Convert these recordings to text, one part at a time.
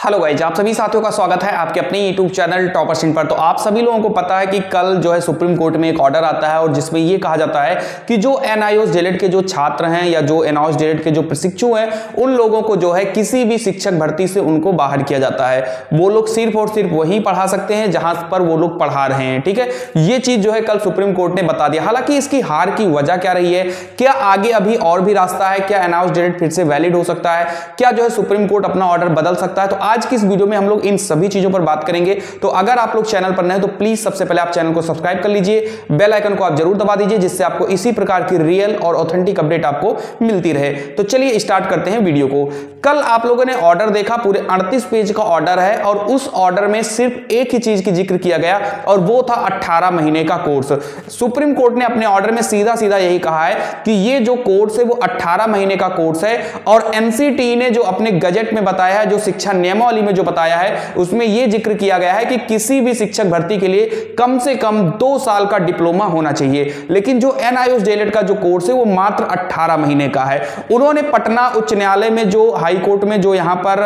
Hello guys आप सभी साथियों का स्वागत है आपके अपने यूट्यूब चैनल टॉपर सिंह पर। तो आप सभी लोगों को पता है कि कल जो है सुप्रीम कोर्ट में एक ऑर्डर आता है और जिसमें ये कहा जाता है कि जो एनआईओ जेलेट के जो छात्र हैं या जो एनआईओ जेलेट के जो प्रशिक्षु हैं, उन लोगों को जो है किसी भी शिक्षक भर्ती से उनको बाहर किया जाता है। वो लोग सिर्फ़ और सिर्फ़ वही पढ़ा सकते हैं जहाँ पर वो लोग पढ़ा रहे हैं, ठीक है? ये चीज़ जो है कल सुप्रीम कोर्ट ने बता दिया। हालाँकि इसकी हार की वजह क्या रही है? क्या आगे अभी और भी रास्ता है? क्या एनआईओ जेलेट फिर से वैलिड हो सकता है? क्या जो है सुप्रीम कोर्ट अपना ऑर्डर बदल सकता है? तो आज की इस वीडियो में हम लोग इन सभी चीज़ों पर बात करेंगे। तो अगर आप लोग चैनल पर नए तो प्लीज़ सबसे पहले आप चैनल को सब्सक्राइब कर लीजिए। बेल आइकन को आप ज़रूर दबा दीजिए, जिससे आपको इसी प्रकार की रियल और ऑथेंटिक अपडेट आपको मिलती रहे। तो चलिए स्टार्ट करते हैं वीडियो को। कल आप लोगों ने ऑर्डर देखा, पूरे अड़तीस पेज का ऑर्डर है, और उस ऑर्डर में सिर्फ़ एक ही चीज़ की ज़िक्र किया गया, और वो था अट्ठारह महीने का कोर्स सुप्रीम कोर्ट ने अपने ऑर्डर में सीधा सीधा यही कहा है कि ये जो कोर्स है, वो 18 महीने का कोर्स है, और एनसीटी ने जो अपने गजट में बताया है, जो शिक्षा नियमावली में जो बताया है, उसमें यह ज़िक्र किया गया है कि किसी भी शिक्षक भर्ती के लिए कम से कम दो साल का डिप्लोमा होना चाहिए। लेकिन जो एनआईओस डेलेट का जो कोर्स है, वो मात्र 18 महीने का है। उन्होंने पटना उच्च न्यायालय में जो हाई कोर्ट में जो यहाँ पर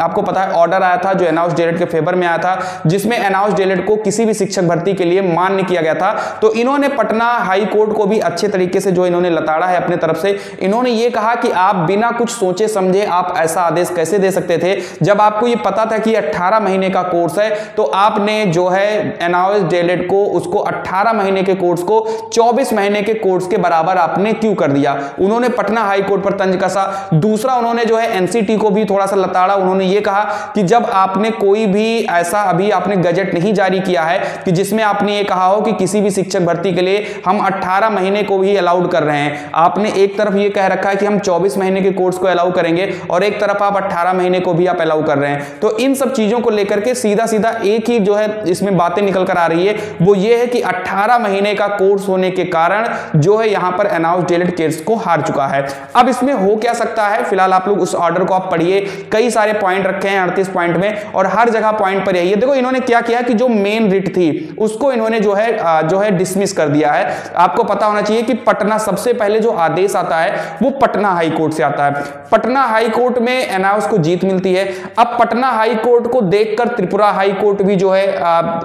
आपको पता है ऑर्डर आया था, जो एनाउंस डेलेट के फेवर में आया था, जिसमें एनाउंस डेलेट को किसी भी शिक्षक भर्ती के लिए मान्य किया गया था। तो इन्होंने पटना हाई कोर्ट को भी अच्छे तरीके से जो इन्होंने लताड़ा है अपने तरफ़ से, इन्होंने ये कहा कि आप बिना कुछ सोचे समझे आप ऐसा आदेश कैसे दे सकते थे? जब आपको ये पता था कि 18 महीने का कोर्स है तो आपने जो है एनाउस डेलेट को, उसको 18 महीने के कोर्स को 24 महीने के कोर्स के बराबर आपने क्यों कर दिया? उन्होंने पटना हाई कोर्ट पर तंज कसा। दूसरा, उन्होंने जो है एनसीटी को भी थोड़ा सा लताड़ा। उन्होंने ये कहा कि जब आपने कोई भी ऐसा अभी आपने गजट नहीं जारी किया है, कि जिसमें आपने ये कहा हो कि किसी भी शिक्षक भर्ती के लिए हम 18 महीने को भी अलाउड कर रहे हैं। आपने एक तरफ़ ये कह रखा है कि हम 24 महीने के कोर्स को अलाउ करेंगे, और एक तरफ़ आप 18 महीने को भी आप अलाउ कर रहे हैं। तो इन सब चीज़ों को लेकर के सीधा सीधा एक ही जो है इसमें बातें निकल कर आ रही है। वो ये है कि 18 महीने का कोर्स होने के कारण जो है यहाँ पर अनाउंस डेलेट केस को हार चुका है। अब इसमें हो क्या सकता है? फ़िलहाल आप लोग उस ऑर्डर को आप पढ़िए। कई सारे पॉइंट रखे हैं अड़तीस पॉइंट में और हर जगह पॉइंट पर यही है देखो, इन्होंने क्या किया कि जो मेन रिट थी, उसको इन्होंने जो है जो है डिसमिस कर दिया है। आपको पता होना चाहिए कि पटना सबसे पहले जो आदेश आता है, वो पटना हाई कोर्ट से आता है। पटना हाई कोर्ट में एनाउंस को जीत मिलती है। अब पटना हाई कोर्ट को देखकर त्रिपुरा हाई कोर्ट भी जो है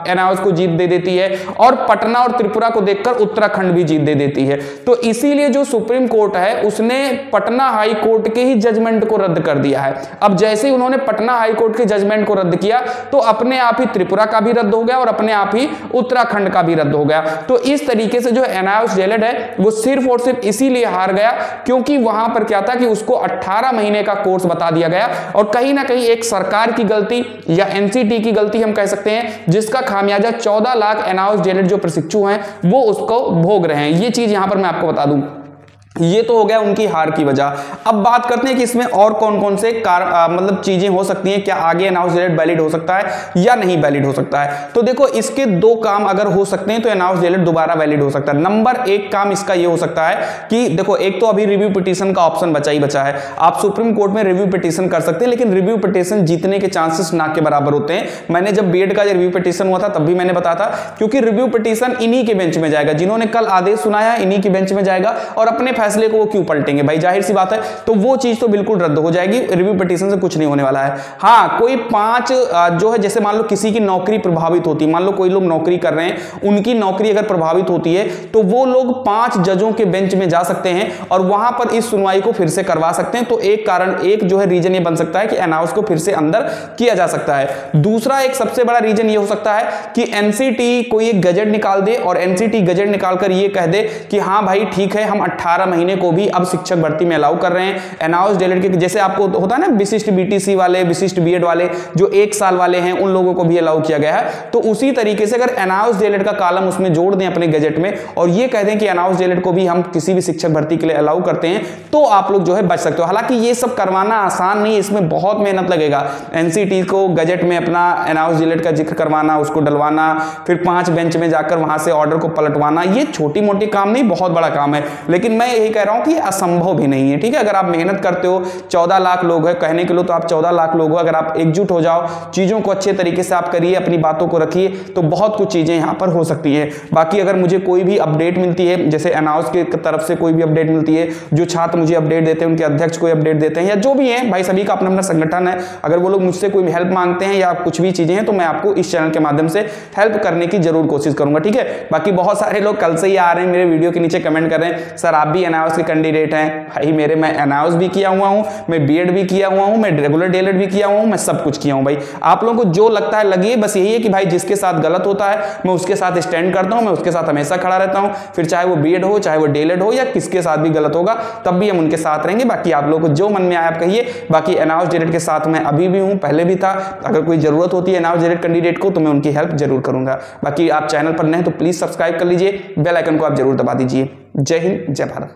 एनाउंस को जीत दे देती है और पटना और त्रिपुरा को देखकर उत्तराखंड भी जीत दे देती है। तो इसीलिए जो सुप्रीम कोर्ट है, उसने पटना हाई कोर्ट के ही जजमेंट को रद्द कर दिया है। अब जैसे ही उन्होंने पटना हाई कोर्ट के जजमेंट को रद्द किया तो अपने आप ही त्रिपुरा का भी रद्द हो गया और अपने आप ही उत्तराखंड का भी रद्द हो गया। तो इस तरीके से जो एनाउंस जेलेड है, वो सिर्फ़ और सिर्फ़ इसीलिए हार गया क्योंकि वहाँ पर क्या था कि उसको 18 महीने का कोर्स बता दिया गया और कहीं ना कहीं एक सरकार की गलती या एनसीटी की गलती हम कह सकते हैं, जिसका खामियाजा 14 लाख एनाउस जो प्रशिक्षु हैं, वो उसको भोग रहे हैं। ये चीज़ यहाँ पर मैं आपको बता दूँ। ये तो हो गया उनकी हार की वजह। अब बात करते हैं कि इसमें और कौन कौन से कार आ, मतलब चीज़ें हो सकती हैं क्या आगे अनाउंस डेलेट वैलिड हो सकता है या नहीं वैलिड हो सकता है। तो देखो इसके दो काम अगर हो सकते हैं तो अनाउंस डेलेट दोबारा वैलिड हो सकता है। नंबर एक काम इसका ये हो सकता है कि देखो एक तो अभी रिव्यू पिटीशन का ऑप्शन बचा ही बचा है। आप सुप्रीम कोर्ट में रिव्यू पिटीशन कर सकते हैं लेकिन रिव्यू पिटीशन जीतने के चांसेस ना के बराबर होते हैं। मैंने जब बी का रिव्यू पिटीशन हुआ था तब भी मैंने बताया था क्योंकि रिव्यू पिटीशन इन्हीं के बेंच में जाएगा। जिन्होंने कल आदेश सुनाया इन्हीं के बेंच में जाएगा और अपने फैसले को वो क्यों पलटेंगे? भाई, ज़ाहिर सी बात है तो वो चीज़ तो बिल्कुल रद्द हो जाएगी। रिव्यू पिटीशन से कुछ नहीं होने वाला है। हाँ कोई पाँच जो है, जैसे मान लो किसी की नौकरी प्रभावित होती है, मान लो कोई लोग नौकरी कर रहे हैं, उनकी नौकरी अगर प्रभावित होती है तो वो लोग पाँच जजों के बेंच में जा सकते हैं और वहाँ पर इस सुनवाई को फिर से करवा सकते हैं। तो एक कारण, एक जो है रीजन ये बन सकता है कि अनाउंस को फिर से अंदर किया जा सकता है। दूसरा, एक सबसे बड़ा रीजन ये हो सकता है कि एनसीटी कोई एक गजट निकाल दे और एनसीटी गजट निकालकर ये कह दे कि हाँ भाई, ठीक है, हम 18 महीने को भी अब शिक्षक भर्ती में अलाउ कर रहे हैं। अनाउंस डेलेट के जैसे आपको होता है ना, विशिष्ट बीटीसी वाले, विशिष्ट बीएड वाले, जो एक साल वाले हैं, उन लोगों को भी अलाउ किया गया है। तो उसी तरीके से अगर अनाउंस डेलेट का कॉलम उसमें जोड़ दें अपने गजट में, और ये कह दें कि अनाउंस डेलेट को भी हम किसी भी शिक्षक भर्ती के लिए अलाउ करते हैं तो आप लोग जो है बच सकते हो। हालाँकि ये सब करवाना आसान नहीं, इसमें बहुत मेहनत लगेगा। एनसीटी को गजट में अपना अनाउंस डेलेट का ज़िक्र करवाना, उसको डलवाना, फिर पाँच बेंच में जाकर वहाँ से ऑर्डर को पलटवाना, ये छोटी मोटी काम नहीं, बहुत बड़ा काम है। लेकिन मैं यही कह रहा हूँ कि असंभव भी नहीं है, ठीक है? अगर आप मेहनत करते हो, चौदह लाख लोग है, कहने के लिए तो आप चौदह लाख लोग हो, अगर आप एकजुट हो जाओ, चीज़ों को अच्छे तरीके से आप करिए, अपनी बातों को रखिए तो बहुत कुछ चीज़ें यहाँ पर हो सकती है। बाकी अगर मुझे कोई भी अपडेट मिलती है, जैसे अनाउंस की तरफ़ से कोई भी अपडेट मिलती है, जो छात्र मुझे अपडेट देते हैं, उनके अध्यक्ष कोई अपडेट देते हैं, या जो भी है, भाई सभी का अपना अपना संगठन है, अगर वो लोग मुझसे कोई हेल्प मांगते हैं, या कुछ भी चीज़ें हैं तो मैं आपको इस चैनल के माध्यम से हेल्प करने की ज़रूर कोशिश करूँगा, ठीक है? बाकी बहुत सारे लोग कल से ही आ रहे हैं, मेरे वीडियो के नीचे कमेंट कर रहे हैं। सर आप भी एनाउंस के कैंडिडेट हैं। भाई, मेरे, मैं अनाउंस भी किया हुआ हूँ, मैं बी भी किया हुआ हूँ, मैं रेगुलर डेलेट भी किया हुआ हूँ, मैं सब कुछ किया हूँ। भाई, आप लोगों को जो लगता है, लगी, बस यही है कि भाई, जिसके साथ गलत होता है, मैं उसके साथ स्टैंड करता हूँ, मैं उसके साथ हमेशा खड़ा रहता हूँ। फिर चाहे वो बी हो, चाहे वो डेलेड हो, या किसके साथ भी गलत होगा, तब भी हम उनके साथ रहेंगे। बाकी आप लोग को जो मन में आया, आप कहिए। बाकी अनाउंस डेलेट के साथ मैं अभी भी हूँ, पहले भी था। अगर कोई ज़रूरत होती है अनाउंस डेलेट कैंडिडेट को तो मैं उनकी हेल्प ज़रूर करूँगा। बाकी आप चैनल पर नए तो प्लीज़ सब्सक्राइब कर लीजिए। बेल आइकन को आप ज़रूर दबा दीजिए। जय हिंद, जय भारत।